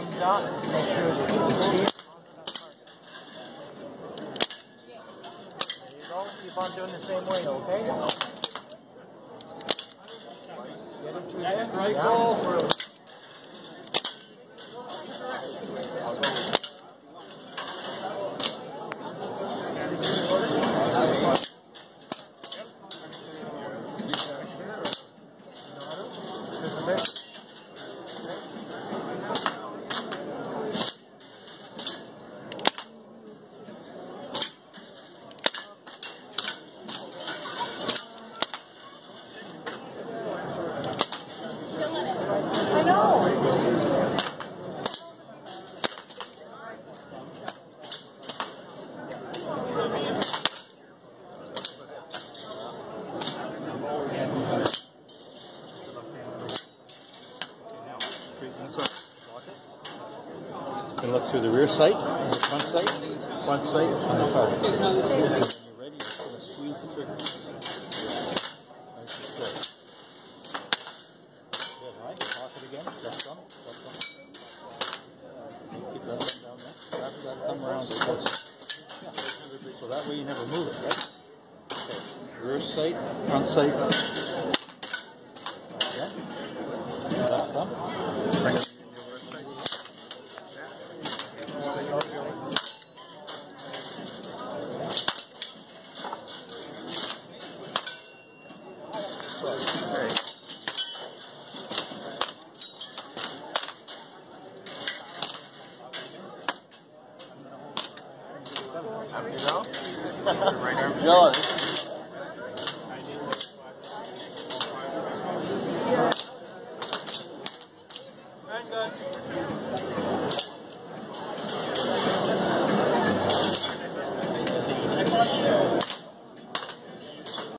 Out and make sure you. There you go. Keep on doing the same way, okay? Get it ball. And look through the rear sight, the front sight, front sight, and the target. When you're ready, you're gonna squeeze the trigger. Good, right? Lock it again. Keep that down there. That around. Yeah. So that way you never move it, right? Okay. Rear sight, front sight. Okay. Left thumb. After now. Jealous. Good.